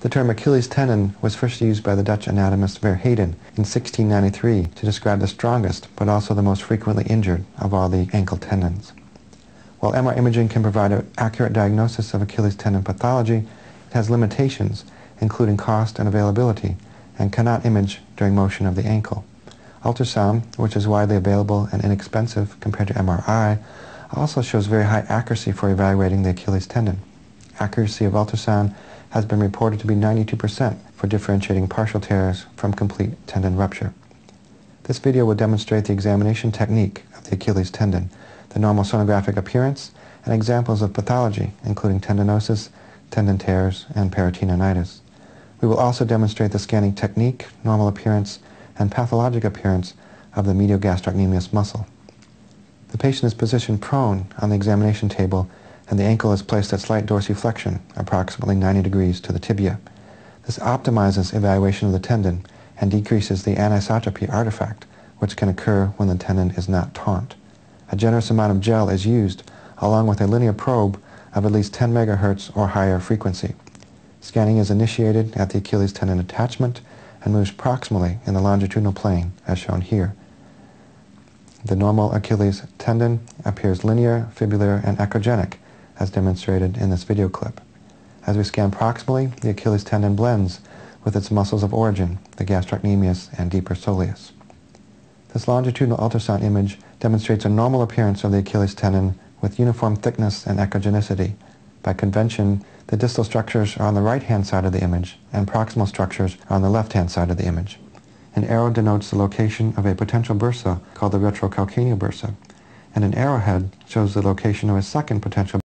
The term Achilles tendon was first used by the Dutch anatomist Verheyen in 1693 to describe the strongest but also the most frequently injured of all the ankle tendons. While MR imaging can provide an accurate diagnosis of Achilles tendon pathology, it has limitations, including cost and availability, and cannot image during motion of the ankle. Ultrasound, which is widely available and inexpensive compared to MRI, also shows very high accuracy for evaluating the Achilles tendon. Accuracy of ultrasound has been reported to be 92% for differentiating partial tears from complete tendon rupture. This video will demonstrate the examination technique of the Achilles tendon, the normal sonographic appearance, and examples of pathology, including tendinosis, tendon tears, and peritendinitis. We will also demonstrate the scanning technique, normal appearance, and pathologic appearance of the medial gastrocnemius muscle. The patient is positioned prone on the examination table and the ankle is placed at slight dorsiflexion, approximately 90 degrees to the tibia. This optimizes evaluation of the tendon and decreases the anisotropy artifact, which can occur when the tendon is not taut. A generous amount of gel is used, along with a linear probe of at least 10 megahertz or higher frequency. Scanning is initiated at the Achilles tendon attachment and moves proximally in the longitudinal plane, as shown here. The normal Achilles tendon appears linear, fibrillar, and echogenic, as demonstrated in this video clip. As we scan proximally, the Achilles tendon blends with its muscles of origin, the gastrocnemius and deeper soleus. This longitudinal ultrasound image demonstrates a normal appearance of the Achilles tendon with uniform thickness and echogenicity. By convention, the distal structures are on the right-hand side of the image and proximal structures are on the left-hand side of the image. An arrow denotes the location of a potential bursa called the retrocalcaneal bursa, and an arrowhead shows the location of a second potential